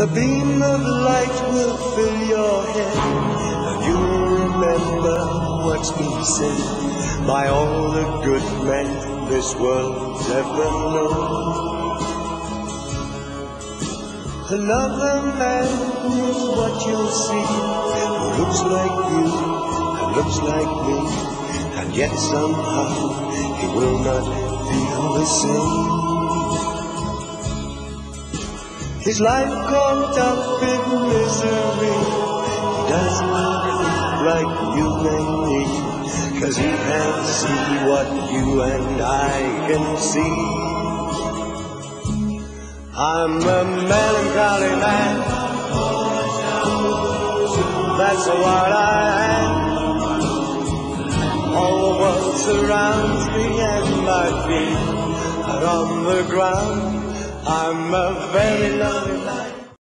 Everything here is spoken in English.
A beam of light will fill your head, and you'll remember what's been said by all the good men this world's ever known. Another man is what you'll see, who looks like you and looks like me, and yet somehow he will not feel the same. His life caught up in misery. He doesn't look like you and me, cause he can't see what you and I can see. I'm a melancholy man. That's what I am. All the world surrounds me and my feet are on the ground. I'm a very lonely man.